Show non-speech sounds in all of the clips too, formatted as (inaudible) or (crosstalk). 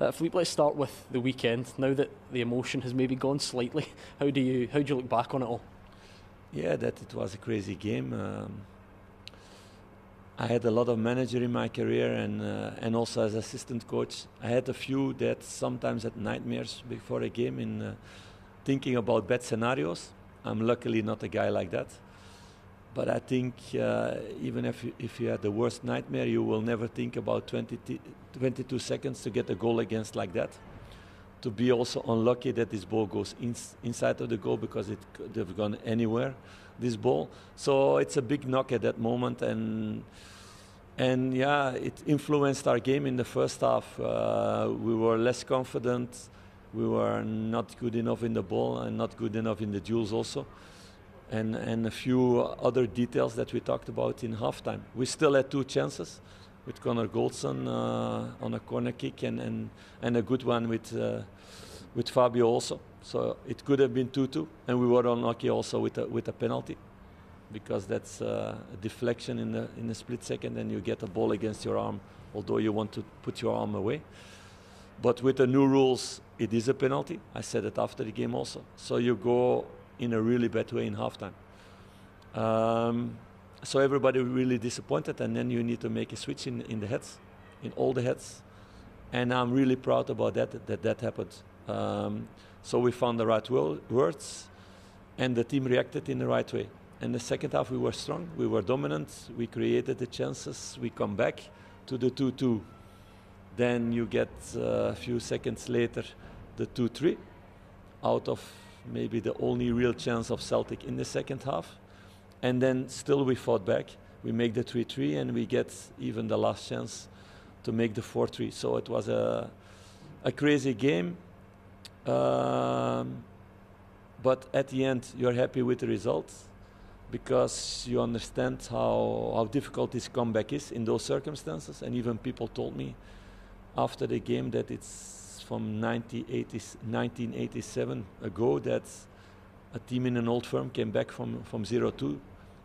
Uh, Philippe, let's start with the weekend. Now that the emotion has maybe gone slightly, (laughs) how do you how do you look back on it all? Yeah, that it was a crazy game. Um, I had a lot of manager in my career and uh, and also as assistant coach. I had a few that sometimes had nightmares before a game in uh, thinking about bad scenarios. I'm luckily not a guy like that. But I think uh, even if you, if you had the worst nightmare, you will never think about 20 t- 22 seconds to get a goal against like that. To be also unlucky that this ball goes ins- inside of the goal because it could have gone anywhere, this ball. So it's a big knock at that moment, and and yeah, it influenced our game in the first half. Uh, we were less confident. We were not good enough in the ball and not good enough in the duels also and, and a few other details that we talked about in halftime. We still had two chances with Connor Goldson uh, on a corner kick and, and, and a good one with, uh, with Fabio also. So it could have been 2 2, and we were unlucky also with a, with a penalty because that's uh, a deflection in the, in a split second and you get a ball against your arm, although you want to put your arm away. But with the new rules, it is a penalty. I said it after the game also. So you go in a really bad way in halftime. Um, so everybody really disappointed, and then you need to make a switch in, in the heads, in all the heads. And I'm really proud about that, that that happened. Um, so we found the right words, and the team reacted in the right way. And the second half, we were strong, we were dominant, we created the chances, we come back to the 2 2. Then you get uh, a few seconds later the 2 3 out of maybe the only real chance of Celtic in the second half. And then still we fought back. We make the 3 3 and we get even the last chance to make the 4 3. So it was a, a crazy game. Um, but at the end, you're happy with the results because you understand how, how difficult this comeback is in those circumstances. And even people told me after the game that it's from 1987 ago that a team in an old firm came back from, from 0 2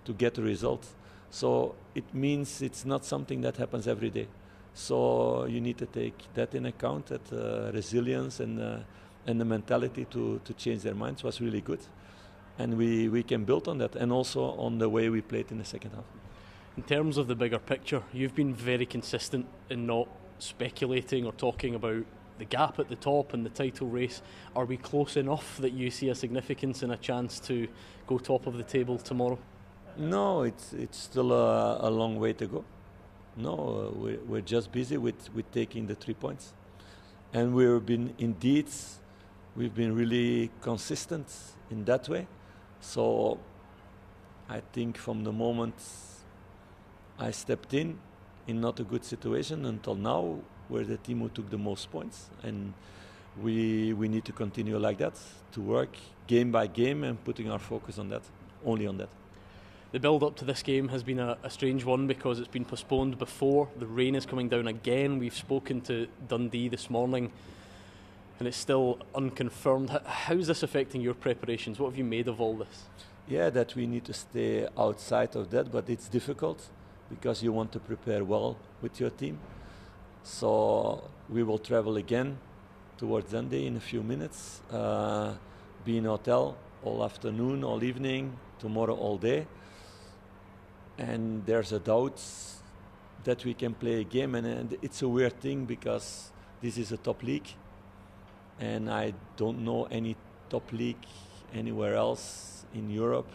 to get a result. So it means it's not something that happens every day. So you need to take that in account, that uh, resilience and, uh, and the mentality to, to change their minds was really good. And we, we can build on that and also on the way we played in the second half. In terms of the bigger picture, you've been very consistent in not speculating or talking about the gap at the top and the title race, are we close enough that you see a significance and a chance to go top of the table tomorrow? No, it's it's still a, a long way to go. No, uh, we're, we're just busy with, with taking the three points, and we've been indeed we've been really consistent in that way. So I think from the moment I stepped in in not a good situation until now, we're the team who took the most points, and we we need to continue like that to work game by game and putting our focus on that, only on that. The build up to this game has been a, a, strange one because it's been postponed before. The rain is coming down again. We've spoken to Dundee this morning and it's still unconfirmed. How's this affecting your preparations? What have you made of all this? Yeah, that we need to stay outside of that, but it's difficult because you want to prepare well with your team. So we will travel again towards Dundee in a few minutes. Uh, be in hotel all afternoon, all evening, tomorrow all day. And there's a doubt that we can play a game, and, and it's a weird thing because this is a top league, and I don't know any top league anywhere else in Europe.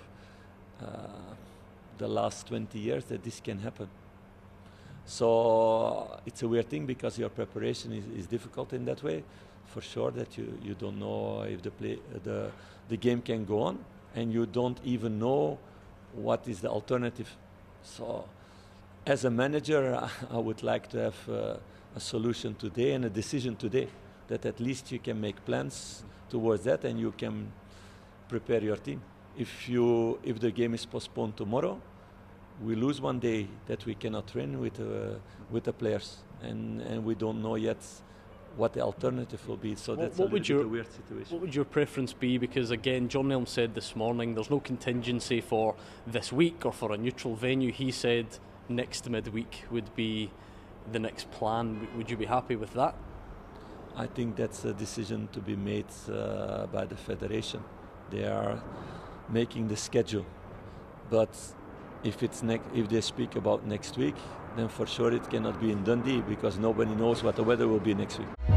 Uh, the last 20 years that this can happen. So it's a weird thing because your preparation is, is difficult in that way. For sure, that you, you don't know if the play the the game can go on, and you don't even know what is the alternative. So, as a manager, (laughs) I would like to have uh, a solution today and a decision today that at least you can make plans towards that and you can prepare your team. If you if the game is postponed tomorrow, we lose one day that we cannot train with uh, with the players, and and we don't know yet what the alternative will be. So what, that's what a, would your, weird situation. What would your preference be? Because again, John Nelms said this morning there's no contingency for this week or for a neutral venue. He said next midweek would be the next plan. Would you be happy with that? I think that's a decision to be made uh, by the federation. They are making the schedule, but if it's if they speak about next week, then for sure it cannot be in Dundee because nobody knows what the weather will be next week.